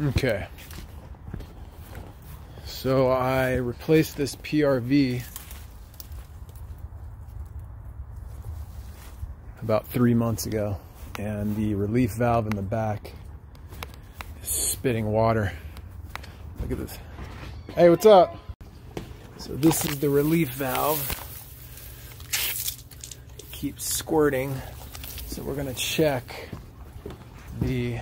Okay. So I replaced this PRV about three months ago, and the relief valve in the back is spitting water. Look at this. Hey, what's up? So this is the relief valve. It keeps squirting. So we're gonna check the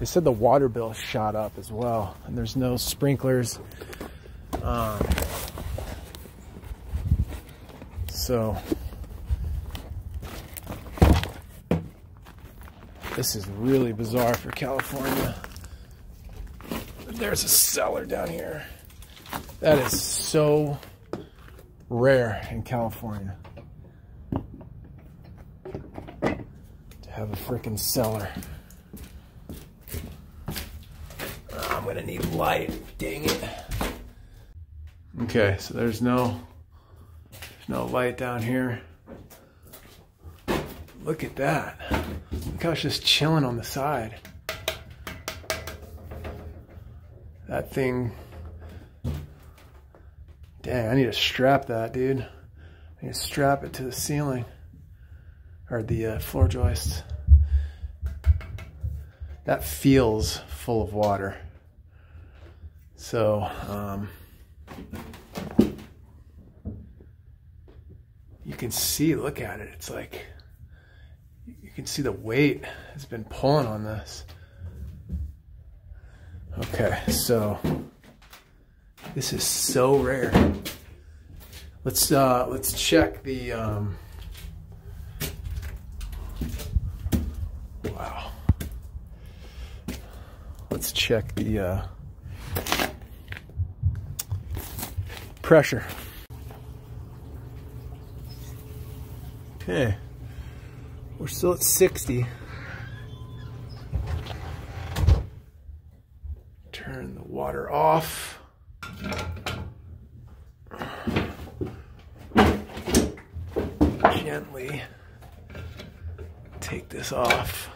they said the water bill shot up as well, and there's no sprinklers. Um, so this is really bizarre for California. There's a cellar down here. That is so rare in California. To have a freaking cellar. Gonna need light. Dang it. Okay, so there's no there's no light down here. Look at that. Look how it's just chilling on the side. That thing. Dang, I need to strap that, dude. I need to strap it to the ceiling or the uh, floor joists. That feels full of water. So, um, you can see, look at it. It's like, you can see the weight has been pulling on this. Okay, so this is so rare. Let's uh, let's check the um, wow. Let's check the uh, pressure. Okay, we're still at 60. Turn the water off. Gently take this off.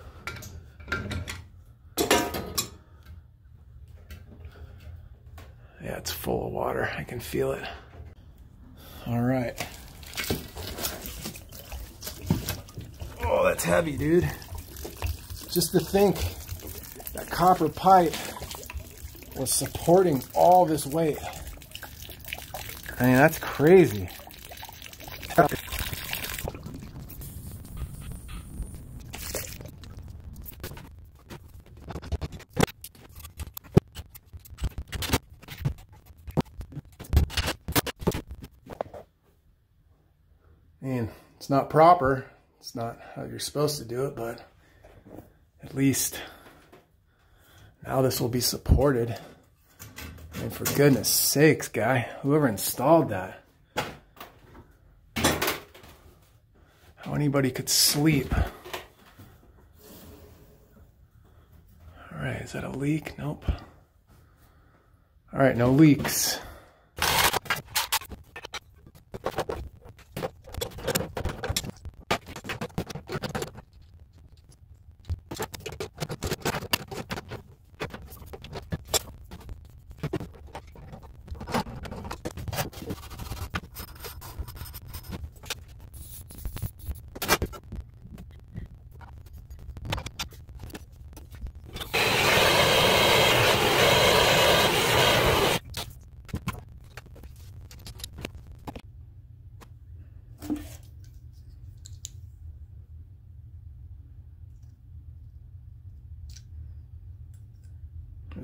Yeah, it's full of water. I can feel it. All right. Oh, that's heavy, dude. Just to think that copper pipe was supporting all this weight. I mean, that's crazy. Mean, it's not proper. It's not how you're supposed to do it, but at least now this will be supported. And for goodness sakes, guy, whoever installed that. How anybody could sleep. All right, is that a leak? Nope. All right, no leaks.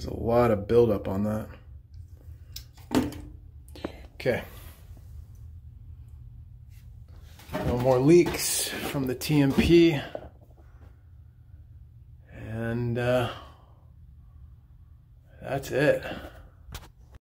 There's a lot of buildup on that. Okay. No more leaks from the T&P. And uh, that's it.